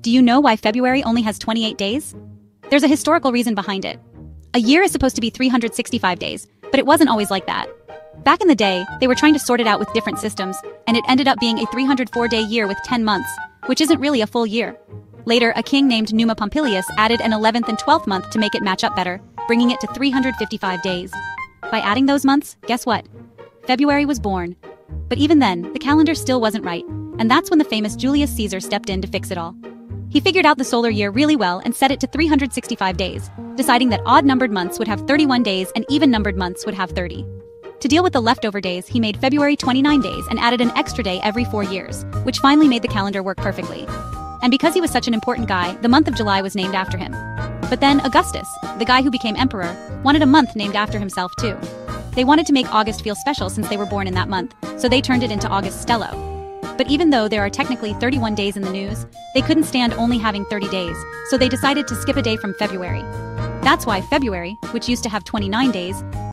Do you know why February only has 28 days? There's a historical reason behind it. A year is supposed to be 365 days, but it wasn't always like that. Back in the day, they were trying to sort it out with different systems, and it ended up being a 304 day year with 10 months, which isn't really a full year. Later, a king named Numa Pompilius added an 11th and 12th month to make it match up better, bringing it to 355 days. By adding those months, guess what? February was born. But even then, the calendar still wasn't right, and that's when the famous Julius Caesar stepped in to fix it all. He figured out the solar year really well and set it to 365 days, deciding that odd numbered months would have 31 days and even numbered months would have 30. To deal with the leftover days, he made February 29 days and added an extra day every four years, which finally made the calendar work perfectly. And because he was such an important guy, the month of July was named after him. But then Augustus, the guy who became emperor, wanted a month named after himself too. They wanted to make August feel special since they were born in that month, so they turned it into August Stello. But even though there are technically 31 days in the news, they couldn't stand only having 30 days, so they decided to skip a day from February. That's why February, which used to have 29 days,